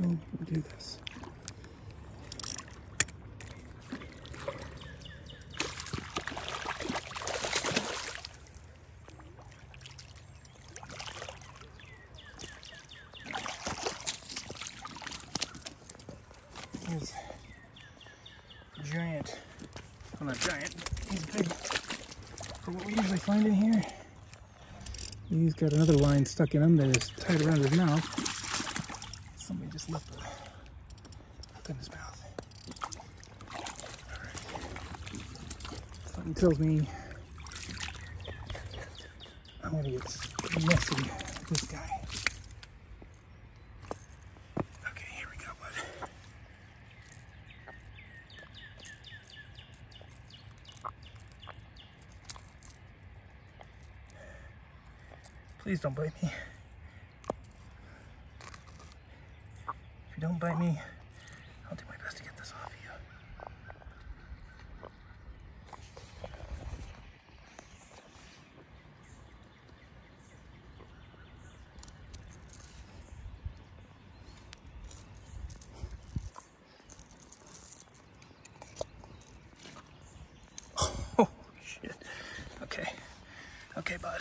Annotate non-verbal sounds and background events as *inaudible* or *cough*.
me do this. Giant. Well, not giant. He's big for what we usually find in here. He's got another line stuck in him that is tied around his mouth. Somebody just left a hook in his mouth. Something tells me I'm gonna get messy with this guy. Okay, here we go, bud. Please don't bite me. Don't bite me, I'll do my best to get this off you. *laughs* Oh. Okay. Okay, bud.